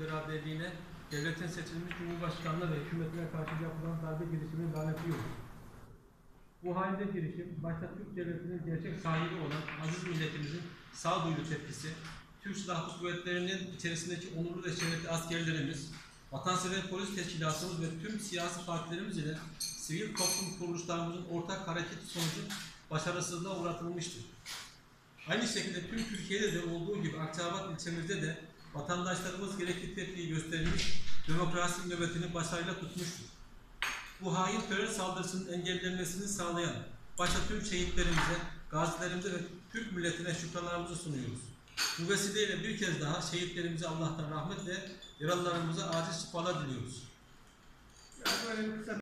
beraberliğine devletin seçilmiş Cumhurbaşkanlığı ve hükümetine karşı yapılan darbe girişimini lanetliyoruz. Bu halinde girişim, başta Türk Devleti'nin gerçek sahibi olan aziz milletimizin sağduyulu tepkisi, Türk Silahlı Kuvvetleri'nin içerisindeki onurlu ve şerefli askerlerimiz, Vatansever Polis Teşkilatımız ve tüm siyasi partilerimiz ile sivil toplum kuruluşlarımızın ortak hareketi sonucu başarısızlığa uğratılmıştır. Aynı şekilde tüm Türkiye'de de olduğu gibi Akçabat ilçemizde de vatandaşlarımız gerekli tepkiyi göstermiş, demokrasi nöbetini başarıyla tutmuştur. Bu hain terör saldırısının engellenmesini sağlayan başta tüm şehitlerimize, gazilerimize ve Türk milletine şükranlarımızı sunuyoruz. Bu vesileyle bir kez daha şehitlerimize Allah'tan rahmet ve yaralılarımıza acil şifalar diliyoruz.